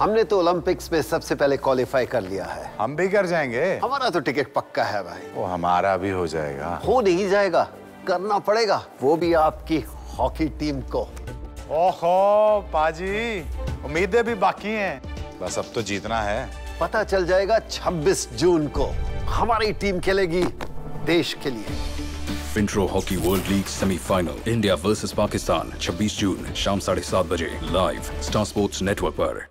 हमने तो ओलंपिक्स में सबसे पहले क्वालिफाई कर लिया है। हम भी कर जाएँगे। हमारा तो टिकट पक्का है भाई। वो हमारा भी हो जाएगा। हो नहीं जाएगा करना पड़ेगा। वो भी आपकी हॉकी टीम को। ओहो पाजी उम्मीदें भी बाकी हैं। बस अब तो जीतना है। पता चल जाएगा 26 जून को हमारी टीम खेलेगी देश के लिए। Intro hockey world league semifinal India versus Pakistan 26 जून शाम साढ़े सात बजे लाइव स्टार स्पोर्ट्स नेटवर्क पर।